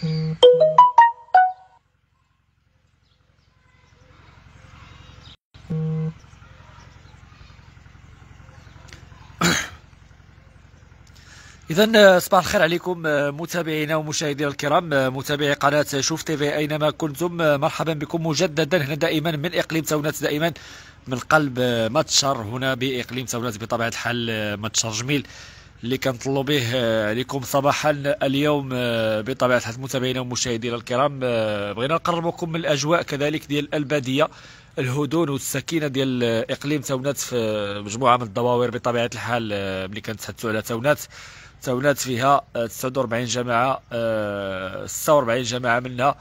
إذا صباح الخير عليكم متابعينا ومشاهدينا الكرام متابعي قناة شوف تيفي أينما كنتم. مرحبا بكم مجددا هنا دائما من إقليم تونس دائما من قلب متشر هنا بإقليم تونس بطبيعة الحال متشر جميل. اللي كنطلوا به لكم صباحا اليوم بطبيعة الحال متابعينا ومشاهدينا الكرام بغينا نقربكم من الأجواء كذلك ديال البادية الهدون والسكينة ديال إقليم تونات في مجموعة من الدواوير بطبيعة الحال ملي كنتحدثوا على تونات تونات فيها 49 جماعة 46 جماعة منها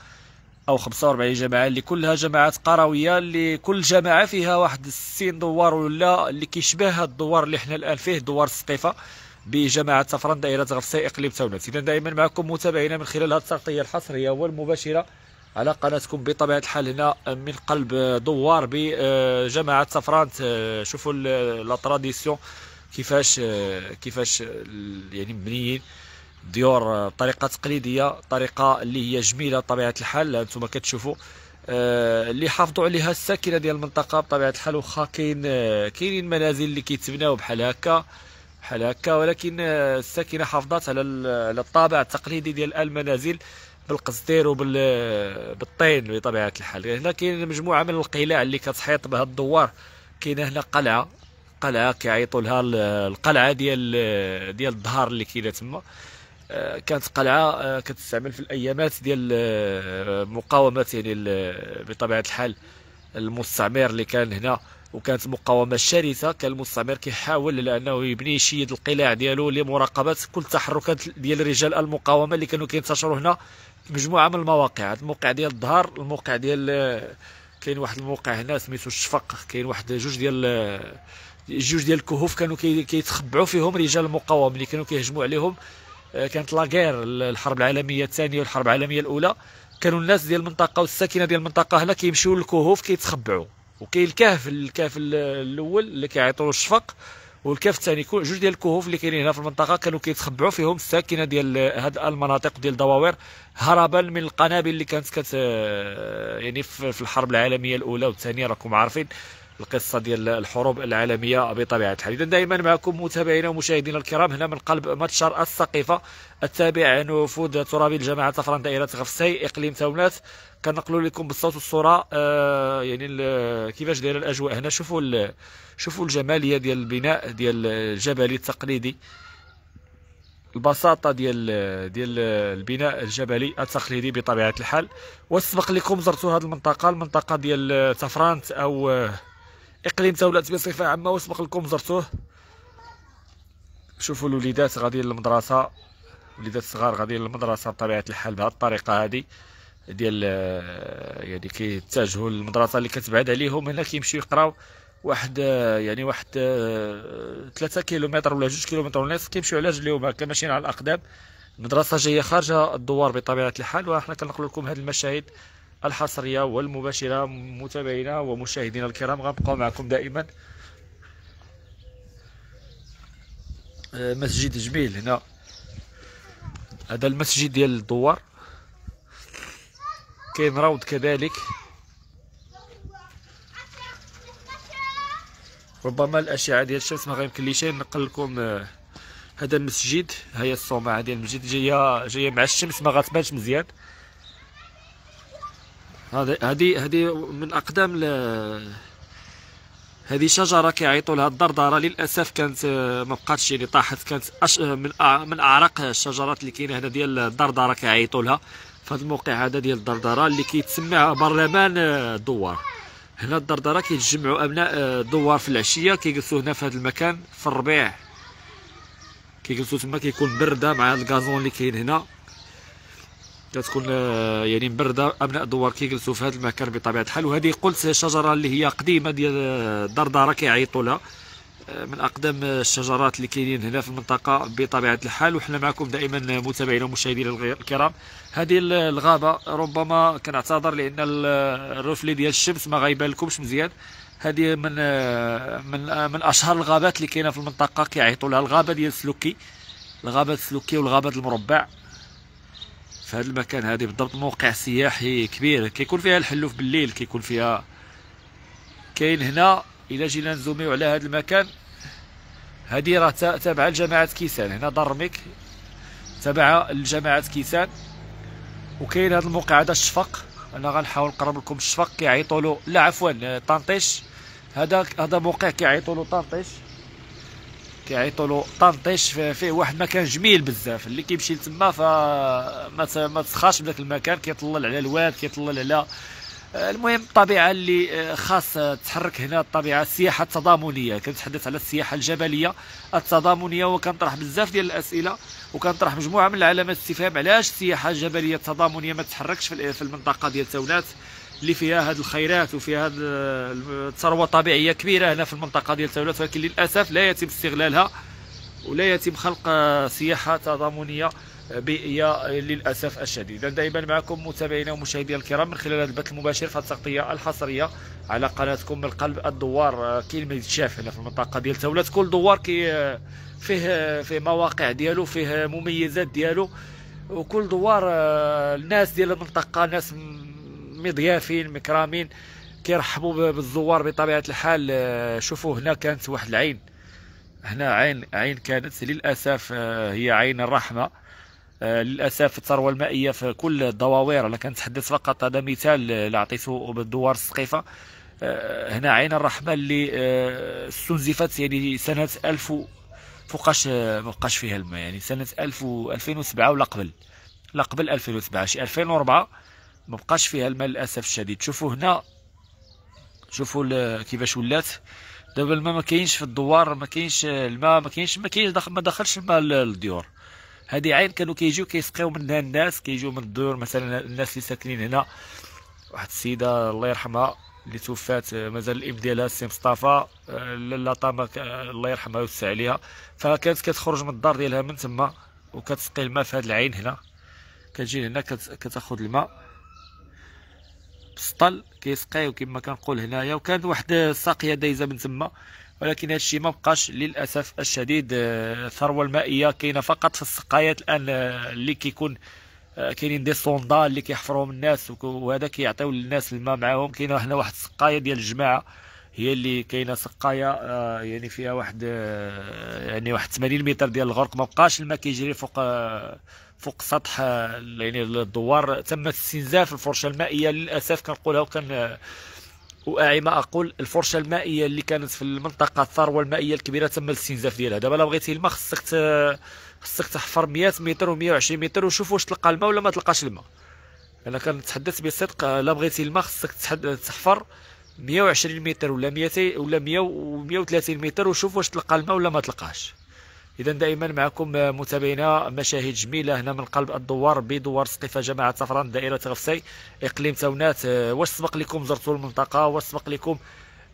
أو 45 جماعة اللي كلها جماعات قروية اللي كل جماعة فيها واحد 60 دوار ولا اللي كيشبه الدوار اللي حنا الآن فيه دوار السقيفة. بجماعه صفران دائره غفساي اقليم تونات اذا دائما معكم متابعينا من خلال هذه التغطيه الحصرية والمباشرة على قناتكم بطبيعة الحال هنا من قلب دوار بجماعه صفران شوفوا la tradition كيفاش كيفاش يعني مبنيين ديور بطريقه تقليدية طريقة اللي هي جميلة بطبيعة الحال. أنتم كتشوفوا اللي حافظوا عليها الساكنة ديال المنطقة بطبيعة الحال واخا كاين كاينين منازل اللي كيتبناو بحال هكا. بحال هكا ولكن الساكنة حافظات على الطابع التقليدي ديال المنازل بالقصدير وبالطين بطبيعة الحال. هنا كاين مجموعة من القلاع اللي كتحيط بها الدوار. كاينة هنا قلعة قلعة كيعيطوا لها القلعة ديال ديال الظهر اللي كاينة تما. آه، كانت قلعة آه، كتستعمل في الأيامات ديال آه، مقاومة يعني بطبيعة الحال المستعمر اللي كان هنا. وكانت مقاومة شرسة كان المستعمر كيحاول لأنه يبني يشيد القلاع ديالو لمراقبة كل تحركات ديال رجال المقاومة اللي كانوا كينتشروا هنا. مجموعة من المواقع. الموقع ديال الظهر الموقع ديال كاين واحد الموقع هنا سميتو الشفق. كاين واحد جوج ديال جوج ديال الكهوف كانوا كيتخبعوا فيهم رجال المقاومة اللي كانوا كيهجموا عليهم. آه، كانت لاغير الحرب العالمية الثانية والحرب العالمية الأولى. كانوا الناس ديال المنطقة والساكنة ديال المنطقة هنا كيمشيو للكهوف كيتخبعوا. وكاين الكهف الكهف الأول اللي كيعيطوا الشفق والكهف الثاني جوج ديال الكهوف اللي كاينين هنا في المنطقة كانوا كيتخبعوا فيهم الساكنة ديال هاد المناطق ديال دواوير هربا من القنابل اللي كانت كت آه، يعني في الحرب العالمية الأولى والثانية راكم عارفين. القصة ديال الحروب العالمية بطبيعة الحال. اذا دائما معكم متابعينا ومشاهدينا الكرام هنا من قلب مدشر السقيفه التابع نفوذ ترابي الجماعه صفران دائره غفسي إقليم تونات كنقلوا لكم بالصوت والصورة آه يعني كيفاش دايرة الأجواء هنا. شوفوا شوفوا الجمالية ديال البناء ديال الجبلي التقليدي. البساطة ديال ديال البناء الجبلي التقليدي بطبيعة الحال. وسبق لكم زرتوا هذه المنطقة المنطقة ديال تفرانت أو اقليم تولات بصفه عامة وسبق لكم زرتوه. شوفوا الوليدات غاديين للمدرسة. وليدات الصغار غاديين للمدرسة بطبيعة الحال بهذه الطريقة هذه. ديال يعني كيتجهوا للمدرسة اللي كتبعد عليهم. هنا كيمشيو يقراو واحد يعني واحد 3 كيلومتر ولا 2 كيلومتر ونص. كيمشيو على رجليهم هكا ماشيين على الأقدام. المدرسة جاية خارجة الدوار بطبيعة الحال. وحنا كنقول لكم هذه المشاهد. الحصرية والمباشرة متابعينا ومشاهدينا الكرام غنبقاو معكم دائما. آه، مسجد جميل هنا. هذا المسجد ديال الدوار. كاين روض كذلك. ربما الأشعة ديال الشمس ما غيمكنليش نقل لكم آه، هذا المسجد. هي الصومعة ديال المسجد. جاية جاية مع الشمس ما غتبانش مزيان. هذه هذه هذه من أقدام. هذه شجرة كيعيطوا لها الدردره للأسف كانت ما بقاتش يعني طاحت. كانت أش... من أ... من أعرق الشجرات اللي كاينة هنا ديال الدردره كيعيطوا لها في هذا الموقع هذا ديال الدردره اللي كيتسمى برلمان الدوار هنا الدردره كيتجمعوا أبناء الدوار في العشية. كيجلسوا هنا في هذا المكان في الربيع. كيجلسوا تما كيكون بردة مع الغازون اللي كاين هنا. كتكون آه، يعني مبرده أبناء الدوار كيجلسوا في هذا المكان بطبيعة الحال. وهذه قلت شجره اللي هي قديمة ديال الدردره كيعيطوا لها آه، من أقدم الشجرات اللي كاينين هنا في المنطقة بطبيعة الحال. وحنا معكم دائما متابعين ومشاهدينا الكرام. هذه الغابة ربما كنعتذر لأن الرفلي ديال الشمس ما غيبان لكمش مزيان. هذه من آه، من من أشهر الغابات اللي كاينة في المنطقة كيعيطوا لها الغابة ديال سلوكي الغابة السلوكي والغابة المربع. في هذا المكان هذه بالضبط موقع سياحي كبير. كيكون فيها الحلوف بالليل كيكون فيها كاين هنا. إلا جينا نزوميو على هذا المكان هذه راه تابعة لجماعه كيسان. هنا ضرميك تابعة لجماعه كيسان. وكاين هذا الموقع هذا الشفق. أنا غنحاول نقرب لكم الشفق كيعيطوا له لا عفوا طنطيش. هذا هذا موقع كيعيطوا له طنطيش. كيعيطوا له طنطيش فيه واحد المكان جميل بزاف. اللي كيمشي لتما فما ما تسخاش بداك المكان كيطلل على الواد كيطلل على المهم الطبيعة اللي آه، خاص تحرك هنا الطبيعة السياحة التضامنية. كنتحدث على السياحة الجبلية التضامنية وكنطرح بزاف ديال الأسئلة وكنطرح مجموعة من العلامات الاستفهام علاش السياحة الجبلية التضامنية ما تحركش في المنطقة ديال تونات. اللي فيها هذه الخيرات وفيها هذه الثروة الطبيعية كبيرة هنا في المنطقة ديال تونات ولكن للأسف لا يتم استغلالها ولا يتم خلق سياحة تضامنية بيئية للأسف الشديد. دائما معكم متابعينا ومشاهدينا الكرام من خلال هذا البث المباشر في التغطية الحصرية على قناتكم من قلب الدوار ما يتشاف هنا في المنطقة ديال تولات كل دوار كي فيه فيه مواقع ديالو فيه مميزات ديالو وكل دوار الناس ديال المنطقة ناس مضيافين مكرامين كيرحبوا بالزوار بطبيعة الحال. شوفوا هنا كانت واحد العين. هنا عين عين كانت. للأسف هي عين الرحمة. آه، للأسف الثروة المائية في كل الدواوير. أنا كنتحدث فقط هذا مثال اللي عطيته بالدوار السقيفة. آه، هنا عين الرحمة اللي آه، استنزفت يعني سنة 1000 فوقاش مابقاش فيها الماء. يعني سنة 1000 2007 ولا قبل؟ لا قبل 2007 شي 2004 ما بقاش فيها الماء للأسف الشديد. شوفوا هنا شوفوا كيفاش ولات. دابا الماء ما كاينش في الدوار ما كاينش الماء ما كاينش ما كاينش ما دخلش الماء للديور. هذه عين كانوا كيجيو كيسقيو منها الناس كيجيو من الدور مثلا الناس اللي ساكنين هنا. واحد السيدة الله يرحمها اللي توفات مازال الام ديالها السي مصطفى لاله طامه الله يرحمها ويوسع عليها. فكانت كتخرج من الدار ديالها من تما وكتسقي الماء في هذه العين هنا. كتجي هنا كتاخذ الماء. بالسطل كيسقيو كما كنقول هنايا وكانت واحد الساقية دايزة من تما. ولكن هذا الشيء ما بقاش للأسف الشديد آه، الثروة المائية كاينة فقط في السقايات الآن آه، اللي كيكون آه، كاينين دي سوندا اللي كيحفروهم الناس وهذا كيعطيو للناس الماء معاهم. كاينة هنا واحد السقاية ديال الجماعة هي اللي كاينة سقاية يعني فيها واحد يعني واحد 80 متر ديال الغرق. ما بقاش الماء كيجري فوق فوق سطح يعني الدوار تم استنزاف الفرشة المائية للأسف كنقولها وكان واعي ما أقول. الفرشة المائية اللي كانت في المنطقة الثروه المائيه الكبيرة تم الاستنزاف ديالها. دابا لو بغيتي الماء خصك خصك تحفر 100 متر و120 متر وشوف واش تلقى الماء ولا ما تلقاش الماء. أنا كنتحدث بصدق لا بغيتي الماء خصك تحفر 120 متر ولا 200 ولا 100 و130 متر وشوف واش تلقى الماء ولا ما تلقاش. اذا دائما معكم متابعينا مشاهد جميلة هنا من قلب الدوار بدوار سقيفة جماعة صفران دائرة غفسي. إقليم تونات واش سبق لكم زرتوا المنطقة؟ واش سبق لكم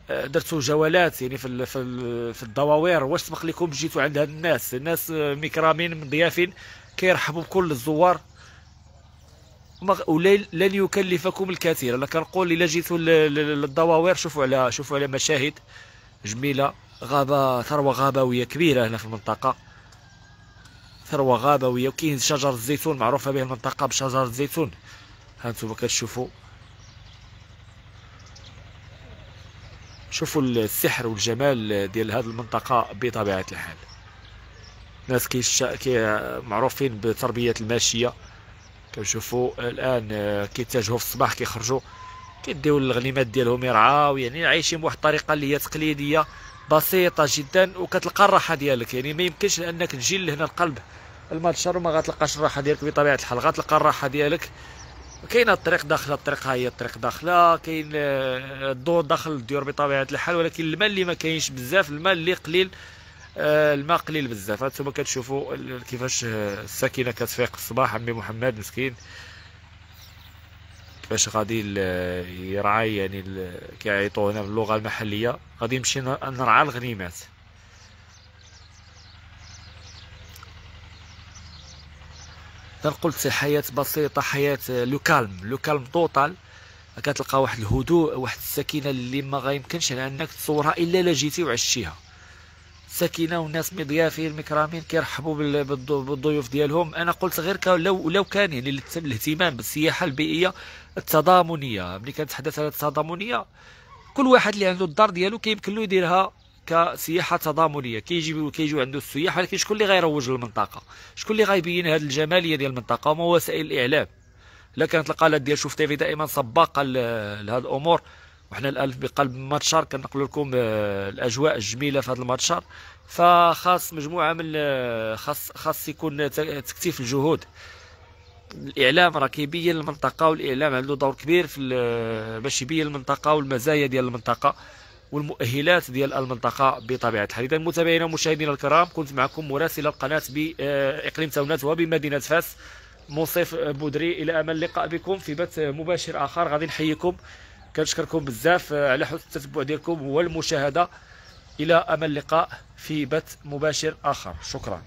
آه، درتوا جولات يعني في في الدواوير؟ واش سبق لكم جيتوا عند هاد الناس الناس مكرامين مضيافين كيرحبوا بكل الزوار. ولن يكلفكم الكثير. أنا كنقول إلا جيتوا للدواوير شوفوا على شوفوا على مشاهد جميلة. غابة ثروة غابوية كبيرة هنا في المنطقة. ثروة غابوية وكاين شجر الزيتون معروفة به المنطقة بشجر الزيتون. هانتوما كتشوفوا. شوفوا السحر والجمال ديال هذه المنطقة بطبيعة الحال. ناس كي معروفين بتربية الماشية. كنشوفوا الآن كيتجهوا في الصباح كيخرجوا كيديو الغنيمات ديالهم يرعاو يعني عايشين بواحد الطريقة اللي هي تقليدية. بسيطة جدا وكتلقى الراحة ديالك. يعني ما يمكنش أنك تجي لهنا القلب. الماتشر وما غتلقاش الراحة ديالك بطبيعة الحال. غتلقى الراحة ديالك. كاينة الطريق داخله الطريق ها هي الطريق داخلة. كاين آه، الضوء داخل الديور بطبيعة الحال. ولكن الماء اللي ما كاينش بزاف الماء اللي قليل آه، الماء قليل بزاف. هانتوما كتشوفوا كيفاش آه، الساكنة كتفيق الصباح. عمي محمد مسكين. كيفاش غادي يرعى يعني كيعيطوا هنا باللغة المحلية. غادي نمشي نرعى الغنيمات. قلت حياة بسيطة حياة le calme le calme total. كتلقى واحد الهدوء واحد السكينة اللي ما غيمكنش أنك تصورها إلا لا جيتي وعشتيها. سكينة والناس مضيافين مكرامين كيرحبوا بالضيوف ديالهم. أنا قلت غير لو لو كان يعني الاهتمام بالسياحة البيئية التضامنية. ملي كنتحدث على التضامنية كل واحد اللي عنده الدار ديالو كيمكن له يديرها كسياحة تضامنية. كيجيو كيجيو عنده السياح ولكن شكون اللي غيروج للمنطقه شكون اللي غيبين هذه الجمالية ديال المنطقة؟ هما وسائل الإعلام. الا كانت القناه ديال شوف تيفي دائما سباقه لهذه الأمور. وحنا الآن بقلب مدشر كنقول لكم آه، الأجواء الجميلة في هذا المدشر فخاص مجموعة من آه، خاص خاص يكون تكثيف الجهود. الإعلام راه كيبين المنطقة والإعلام عنده دور كبير في آه، باش يبين المنطقة والمزايا ديال المنطقة والمؤهلات ديال المنطقة بطبيعة الحال. اذا متابعينا ومشاهدينا الكرام كنت معكم مراسل القناة باقليم تونات وبمدينة فاس. منصف بودري إلى أمل اللقاء بكم في بث مباشر آخر. غادي نحييكم. كنشكركم بزاف على حسن التتبع ديالكم والمشاهدة. إلى أمل اللقاء في بث مباشر آخر. شكرا.